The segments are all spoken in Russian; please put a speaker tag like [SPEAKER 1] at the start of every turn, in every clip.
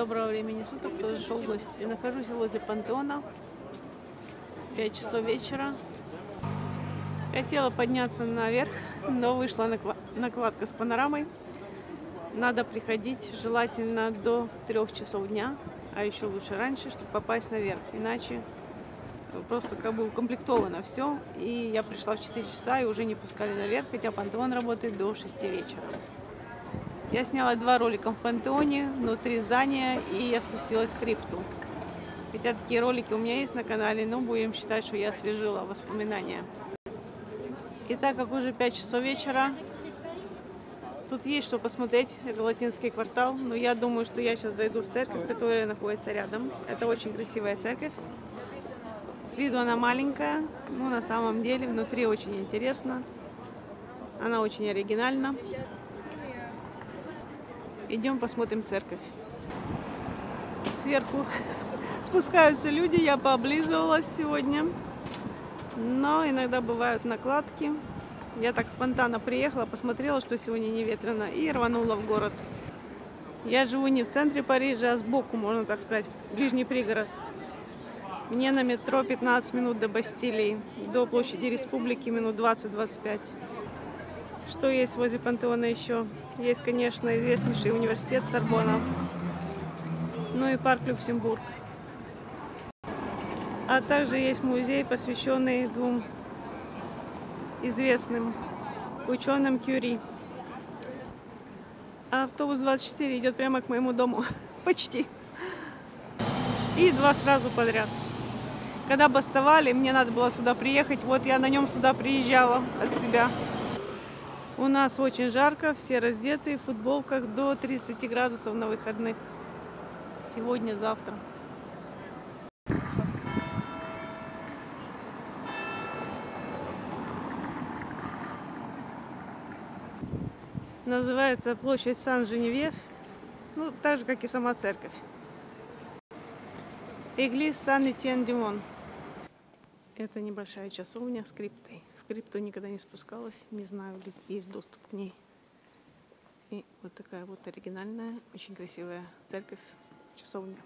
[SPEAKER 1] Доброго времени суток, зашел в гости. Нахожусь возле пантеона. 5 часов вечера. Хотела подняться наверх, но вышла накла- накладка с панорамой. Надо приходить желательно до 3 часов дня, а еще лучше раньше, чтобы попасть наверх. Иначе просто как бы укомплектовано все. И я пришла в 4 часа и уже не пускали наверх, хотя пантеон работает до 6 вечера. Я сняла два ролика в пантеоне, внутри здания, и я спустилась к крипту. Хотя такие ролики у меня есть на канале, но будем считать, что я освежила воспоминания. И так как уже 5 часов вечера, тут есть что посмотреть, это латинский квартал, но я думаю, что я сейчас зайду в церковь, которая находится рядом. Это очень красивая церковь. С виду она маленькая, но на самом деле внутри очень интересно. Она очень оригинальна. Идем посмотрим церковь. Сверху спускаются люди, я пооблизывалась сегодня. Но иногда бывают накладки. Я так спонтанно приехала, посмотрела, что сегодня не ветрено, и рванула в город. Я живу не в центре Парижа, а сбоку, можно так сказать, ближний пригород. Мне на метро 15 минут до Бастилии, до площади Республики минут 20-25. Что есть возле пантеона еще? Есть, конечно, известнейший университет Сорбона, ну и парк Люксембург. А также есть музей, посвященный двум известным ученым Кюри. Автобус 24 идет прямо к моему дому. Почти. И два сразу подряд. Когда бастовали, мне надо было сюда приехать. Вот я на нем сюда приезжала от себя. У нас очень жарко, все раздеты в футболках до 30 градусов на выходных. Сегодня, завтра. Называется площадь Сан-Женевьев, ну, так же, как и сама церковь. Эглис Сан-Этьен-Димон. Это небольшая часовня с крипту никогда не спускалась, не знаю, есть доступ к ней. И вот такая вот оригинальная, очень красивая церковь, часовня.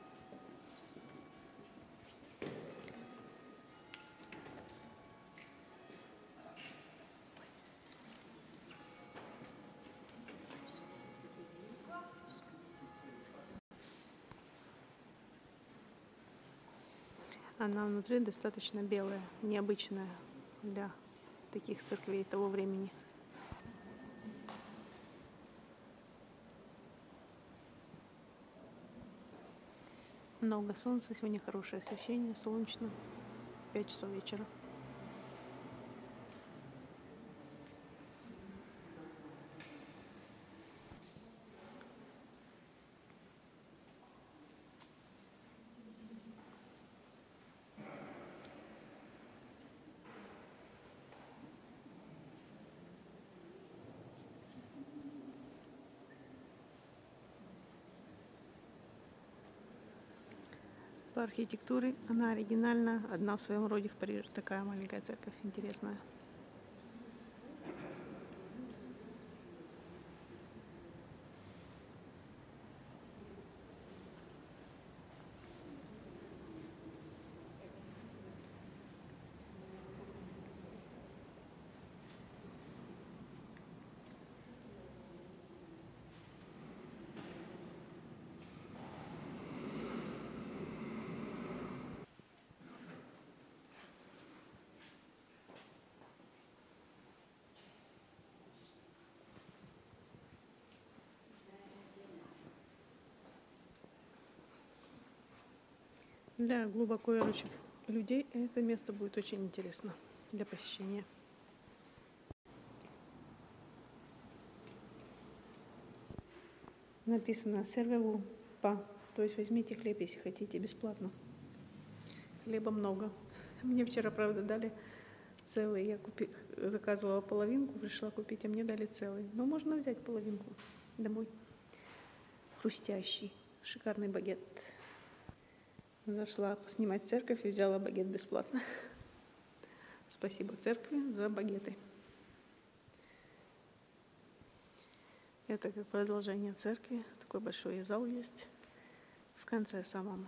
[SPEAKER 1] Она внутри достаточно белая, необычная для таких церквей того времени. Много солнца, сегодня хорошее освещение, солнечно, 5 часов вечера. По архитектуре она оригинальна, одна в своем роде в Париже. Такая маленькая церковь, интересная. Для глубоко верующих людей это место будет очень интересно для посещения. Написано «сервеву па», то есть возьмите хлеб, если хотите, бесплатно. Хлеба много. Мне вчера, правда, дали целый. Я купи... заказывала половинку, пришла купить, а мне дали целый. Но можно взять половинку домой. Хрустящий, шикарный багет. Зашла снимать церковь и взяла багет бесплатно. Спасибо церкви за багеты. Это как продолжение церкви. Такой большой зал есть. в конце самом.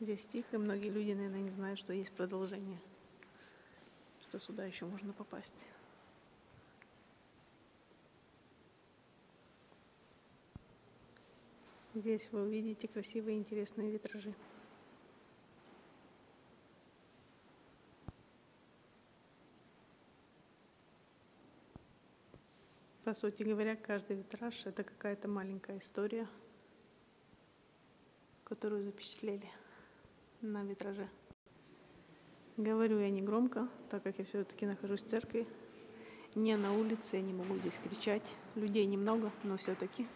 [SPEAKER 1] Здесь тихо, многие люди, наверное, не знают, что есть продолжение, что сюда еще можно попасть. Здесь вы увидите красивые интересные витражи. По сути говоря, каждый витраж – это какая-то маленькая история, которую запечатлели на витраже. Говорю я не громко, так как я все-таки нахожусь в церкви. Не на улице, я не могу здесь кричать. Людей немного, но все-таки.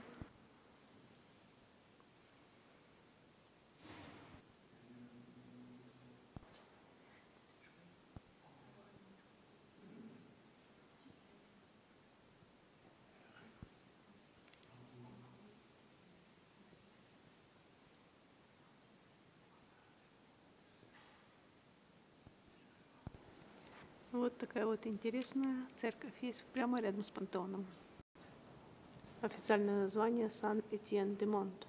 [SPEAKER 1] Вот такая вот интересная церковь есть прямо рядом с пантеоном. Официальное название Сан-Этьен-де-Монт.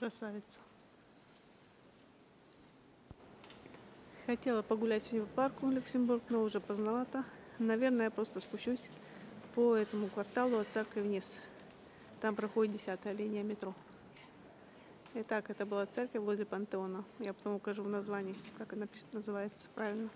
[SPEAKER 1] Красавица. Хотела погулять сегодня по парку Люксембург, но уже поздновато. Наверное, я просто спущусь по этому кварталу от церкви вниз. Там проходит десятая линия метро. Итак, это была церковь возле пантеона. Я потом укажу в названии, как она называется правильно.